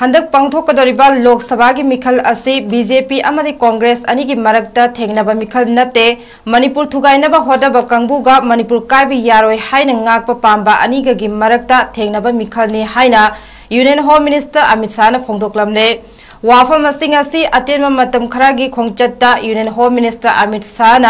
हंदक पांथोकदोरिबा लोकसभा की मिखल असी बीजेपी अमदी कांग्रेस अनि की थेंगनबा मिखल नते मणिपुर थुगाइनबा होदबा कांगबुगा Manipur ani ga gi marakta thengnaba mikhal ni haina union home minister Amit Shah फोंदोक्लमने वाफम असी अटेन मतम खरागी खोंगचत्ता union home minister Amit Shah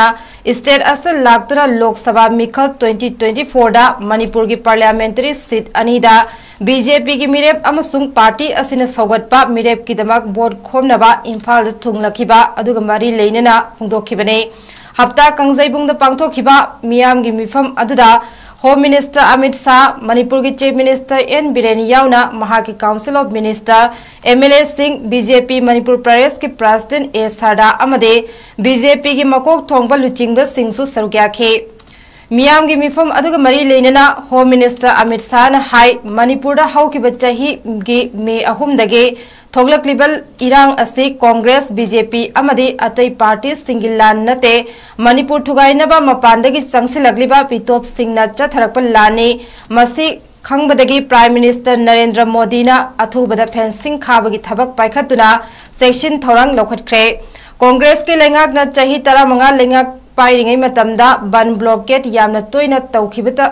state असल लाक्तुना लोकसभा मिखल 2024 दा मणिपुर की पार्लियामेंटरी सीट अनीदा बीजेपी की मिरेप अमसुंग पार्टी असिन सौगटपा मिरेप की दमक बोर्ड खोमनबा इम्फाल थुंगलखिबा अदुगा मरी लेनना फोंदोखिबने। हप्ता कंजैबुंग पांथोखिबा मियाम की मिफम अदुदा होम मिनिस्टर अमित शाह मणिपुर की चीफ मिनिस्टर एन बीरेन याउना की council of minister MLA Singh BJP Manipur Pradesh के प्रेसिडेंट ए सरदा बीजेपी की मकोक थोंग लुचिंग सिंह सरुक्याखे मियाम की मिफम मरी लेनना होम मिनिस्टर अमित शाह हाई मणिपुर की मे अहुमदगे थोगलक्लिबल इरांग कांग्रेस बीजेपी अमदि अतै पार्टी सिंगिलान नते मणिपुर थुगाइनबा मपानदगी चंगसिलग्लिबा पितोप सिंगना चथरकप लाने खंगबदगी प्राइम मिनिस्टर नरेंद्र मोदी अथुबदा फेंसिंग खाबगी थबक पाइखतुना सेक्शन थौरंग लौखटख्रे कांग्रेस के लेंगाक न चाही तरा मंगा लेंगाक मतमदा बन ब्लॉकेट यामना तोइना तौखिबता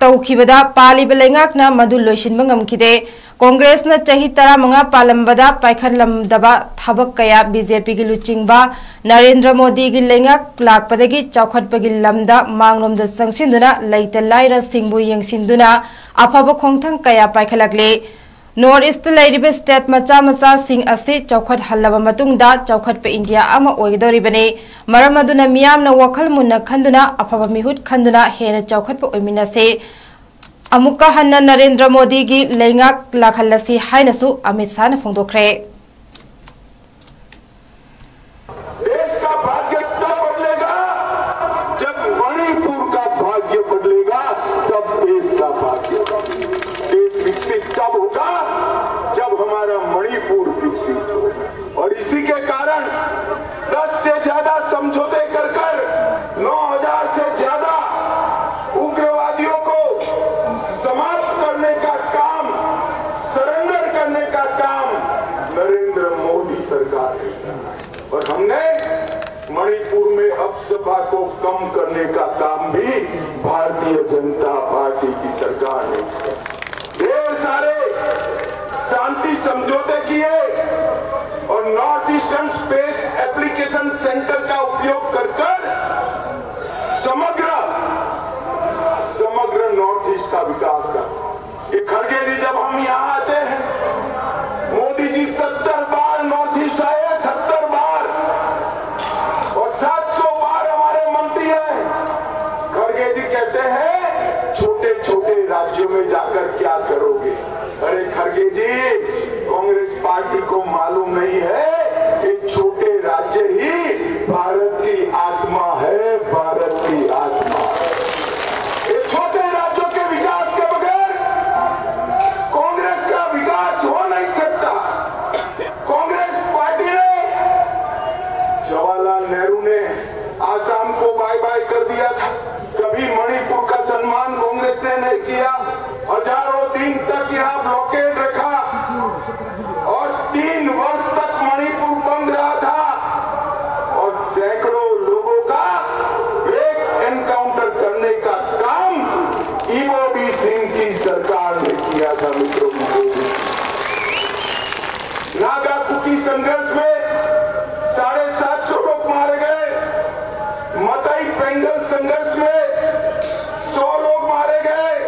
तौखिबदा पालिबा लेङाकना मदु लोइसिनबा ngamkhide कांग्रेसना चाही तरा मंगा पालंबदा पाइखलमदबा थबक कया बीजेपी की लुचिंगबा नरेंद्र मोदी की लेङाक लाकपदगी चौखटपगी लमदा मांगलोमदा संगसिंदुना लैत अफब खोंथंग कया North East Ladies State macha macha sing ase chawkhat halaba matung da chawkhat pe India ama oigdori bane maramaduna miyam na wakhal munna khanduna aphaba mihut khanduna hena chawkhat pe oimina se amuka hanna Narendra Modi gi leingak lakhalasi hainasu Amit Shah na phongdokhre खंदुना हेना चौखट पे ओइमिनसे अमुका हन्ना नरेंद्र मोदी की लेंगाक लाखलसी हाइनसु अमित शाह ने फोंदोखरे सभा को कम करने का काम भी भारतीय जनता पार्टी की सरकार ने ढेर समझौते किए और North Eastern Space Application Centre का उपयोग कर समग्र समग्र नॉर्थ ईस्ट का विकास कर। ये खड़गे जी, जब हम यहाँ आते हैं, मोदी जी सत्तर बार नॉर्थ ईस्ट आए, सत्तर बार। और सात सौ बार हमारे मंत्री आए खड़गे जी कहते हैं छोटे छोटे राज्यों में जाकर क्या करोगे? अरे खड़गे जी पार्टी को मालूम नहीं है कि छोटे राज्य ही भारत की आत्मा है, भारत की आत्मा। ये छोटे राज्यों के विकास के बगैर कांग्रेस का विकास हो नहीं सकता। कांग्रेस पार्टी ने जवाहरलाल नेहरू ने आसाम को बाय बाय कर दिया था। कुकी संघर्ष में साढ़े सात सौ लोग मारे गए। मताई पेंगल संघर्ष में सौ लोग मारे गए।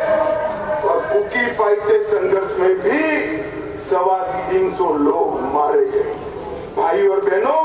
और कुकी फाइते संघर्ष में भी सवा तीन सौ लोग मारे गए। भाई और बहनों